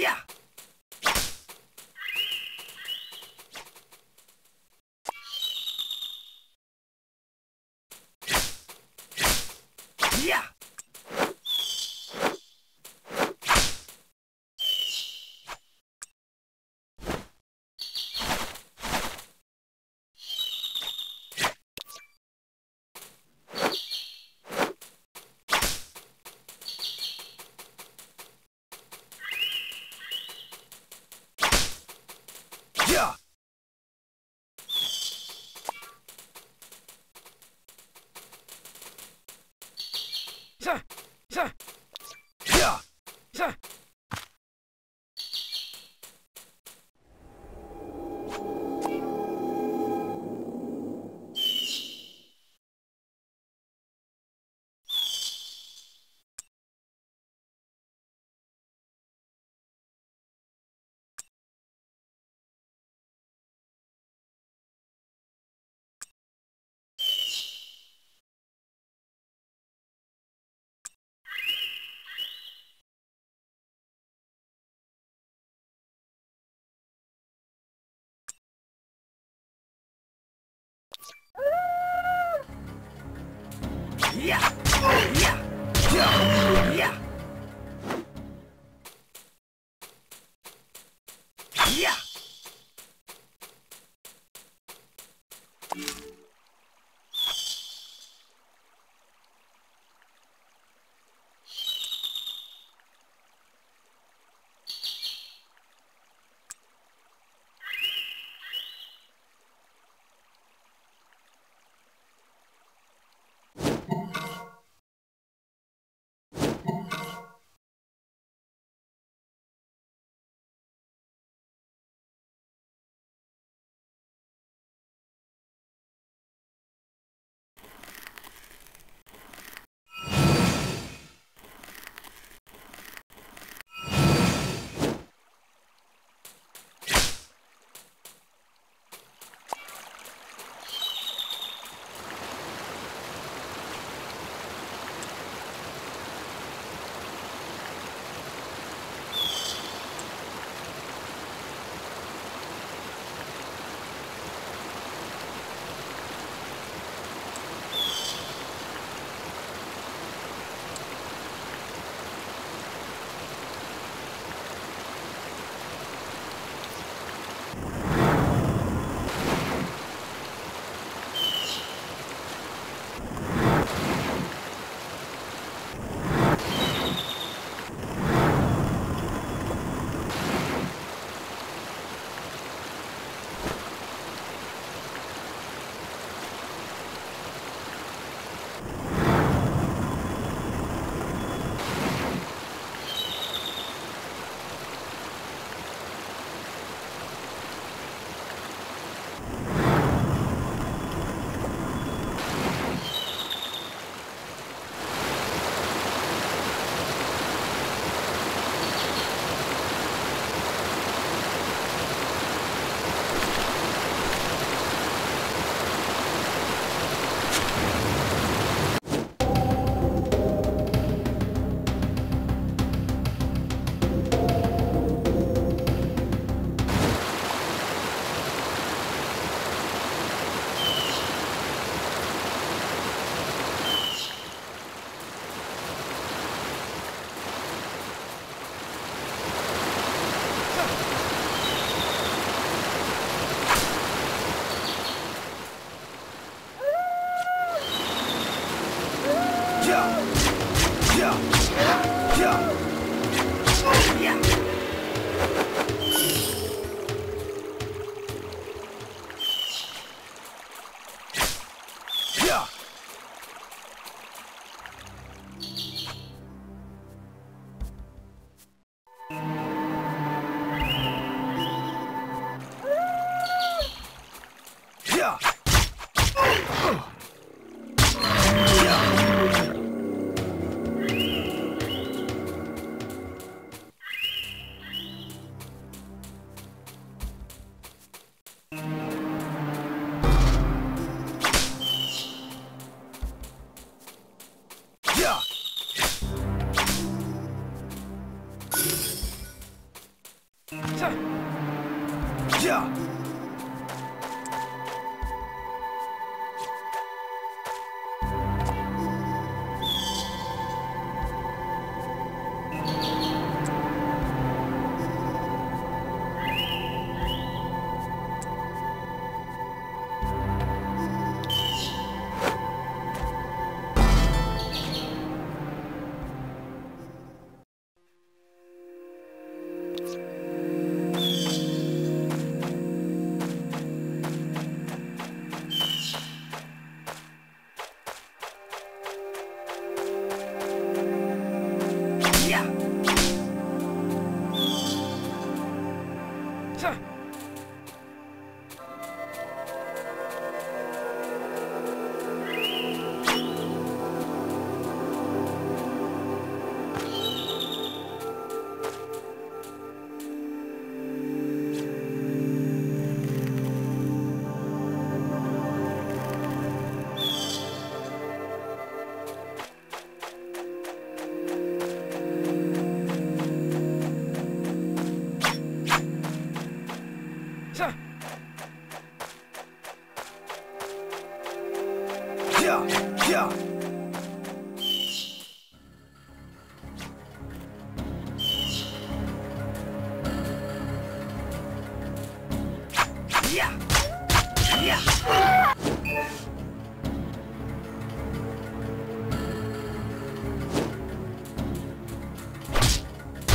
呀！呀！呀！是是呀是。呀呀呀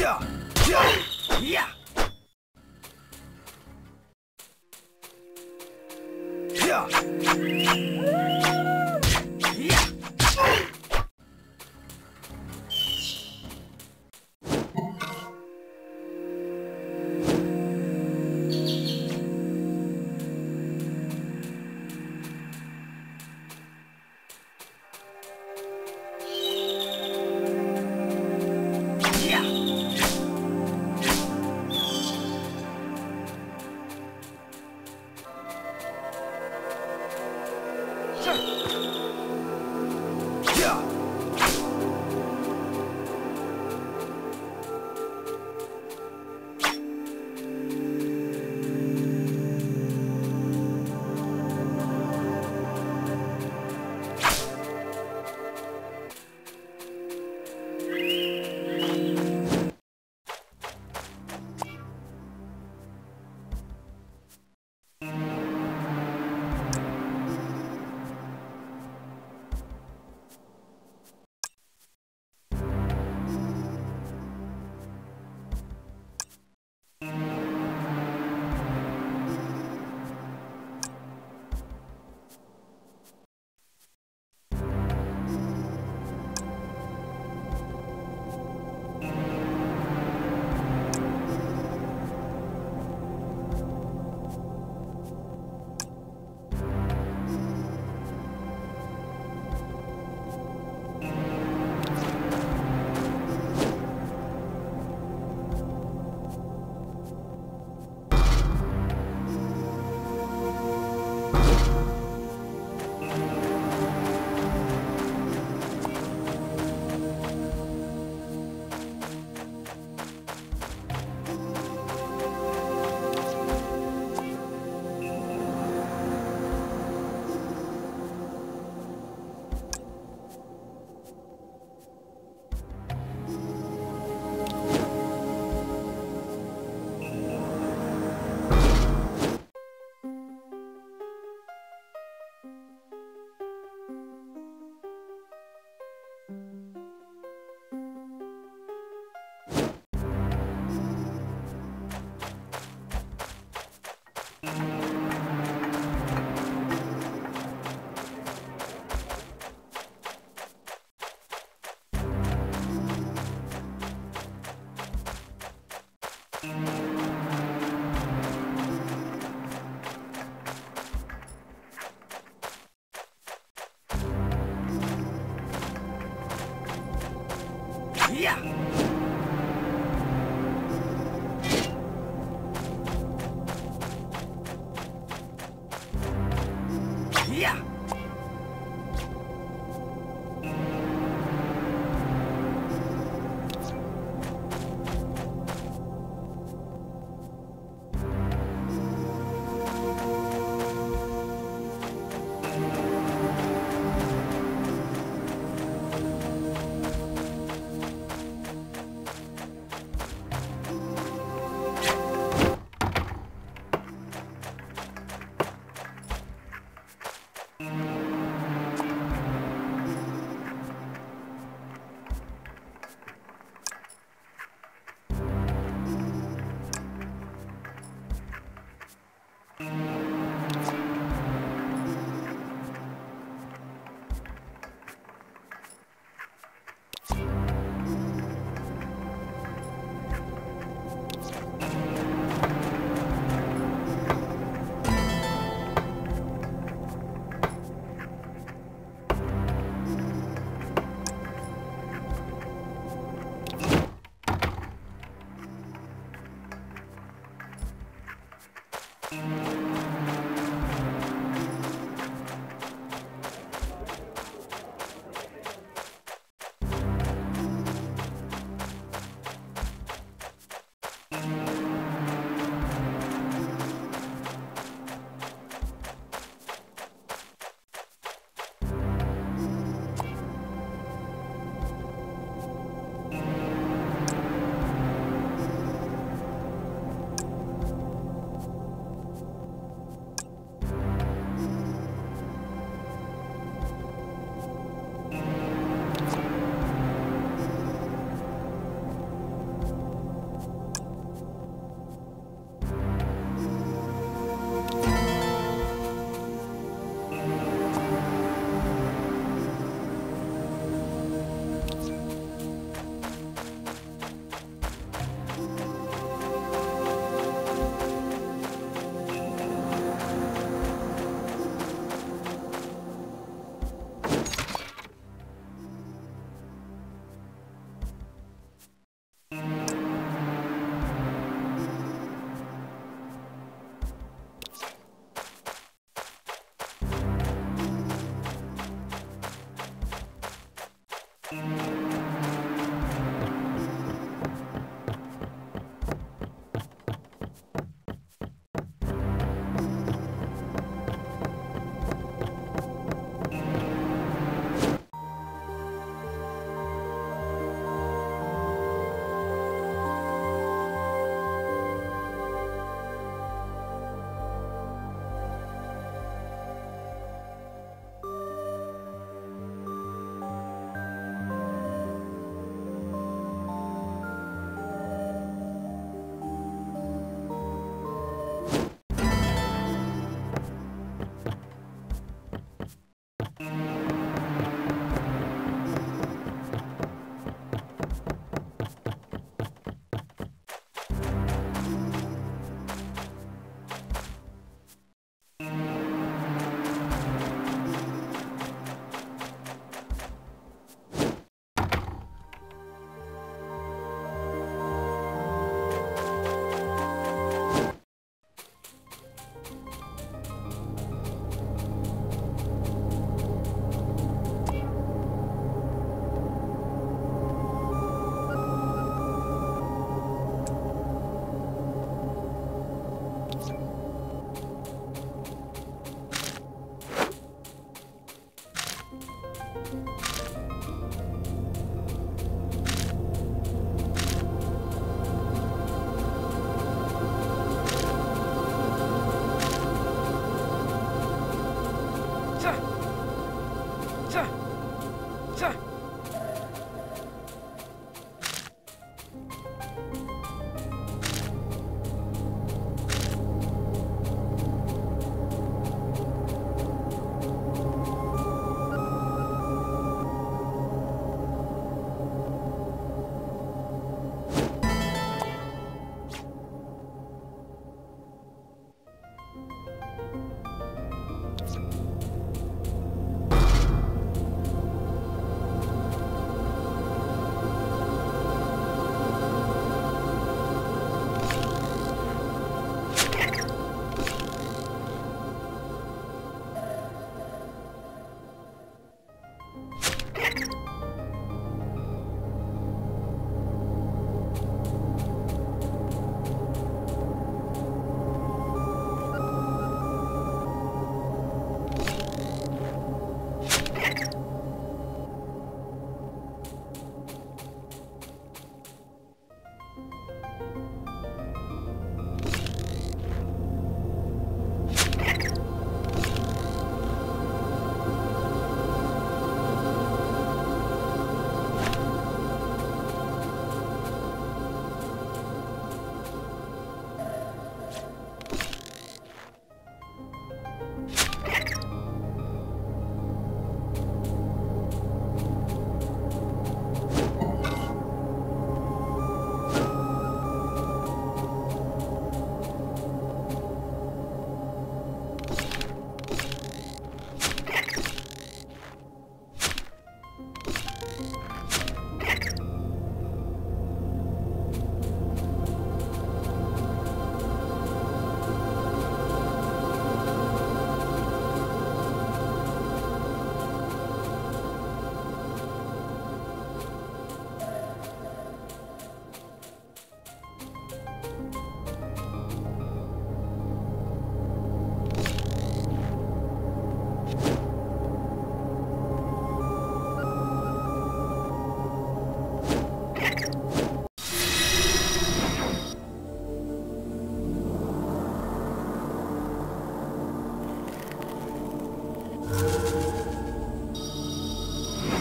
呀呀呀！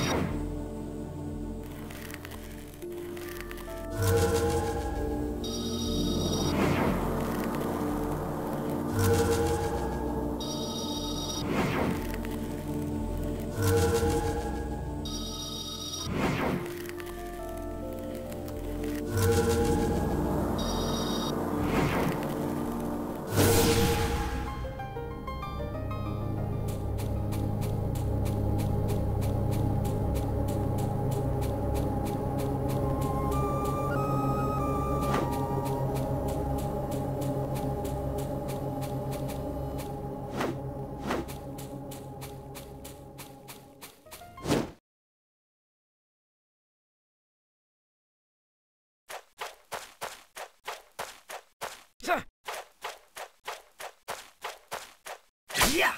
you 呀